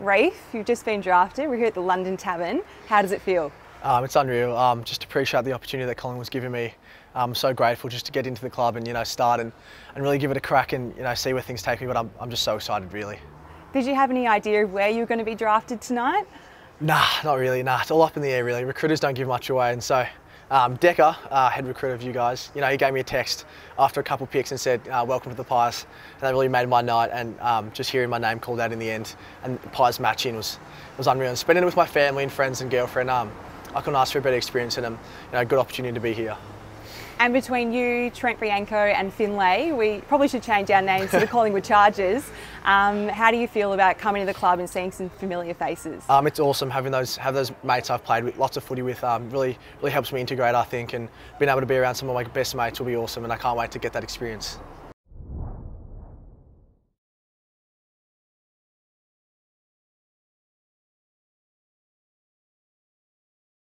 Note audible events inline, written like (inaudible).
Reef, you've just been drafted. We're here at the London Tavern. How does it feel? Um, it's unreal. Um, just appreciate the opportunity that Collingwood's giving me. I'm so grateful just to get into the club and you know start and, and really give it a crack and you know see where things take me. But I'm, I'm just so excited, really. Did you have any idea of where you were going to be drafted tonight? Nah, not really. Nah, it's all up in the air, really. Recruiters don't give much away, and so um, Derek, uh, head recruiter of you guys, you know, he gave me a text after a couple of picks and said, uh, "Welcome to the Pies," and that really made my night. And um, just hearing my name called out in the end and Pies matching was was unreal. And spending it with my family and friends and girlfriend, um, I couldn't ask for a better experience and um, you know, a good opportunity to be here. And between you, Trent Bianco, and Finlay, we probably should change our names to the (laughs) Collingwood Chargers. Um, how do you feel about coming to the club and seeing some familiar faces? Um, it's awesome having those have those mates I've played with lots of footy with. Um, really really helps me integrate, I think, and being able to be around some of my best mates will be awesome, and I can't wait to get that experience.